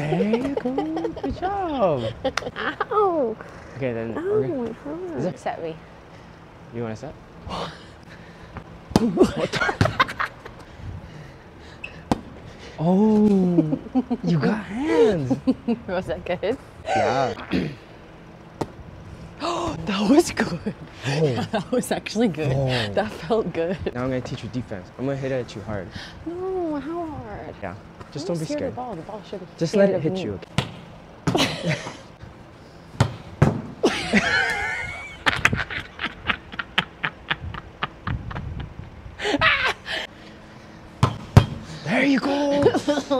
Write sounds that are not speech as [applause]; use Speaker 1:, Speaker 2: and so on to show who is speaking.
Speaker 1: There you go. Good job.
Speaker 2: Ow!
Speaker 1: Okay, then
Speaker 2: Ow,
Speaker 1: gonna-
Speaker 2: it hurts. Set me.
Speaker 1: you want to set? oh, you got hands. [laughs]
Speaker 2: Was that good?
Speaker 1: Yeah. [gasps]
Speaker 2: That was good.
Speaker 1: Oh. [laughs]
Speaker 2: That was actually good.
Speaker 1: Oh.
Speaker 2: That felt good.
Speaker 1: Now I'm gonna teach you defense. I'm gonna hit it at you hard.
Speaker 2: No, how hard?
Speaker 1: Yeah. Just don't, don't
Speaker 2: be
Speaker 1: scared.
Speaker 2: The ball. The ball should
Speaker 1: Just let it hit
Speaker 2: me.
Speaker 1: you. Okay? [laughs] there you go. [laughs]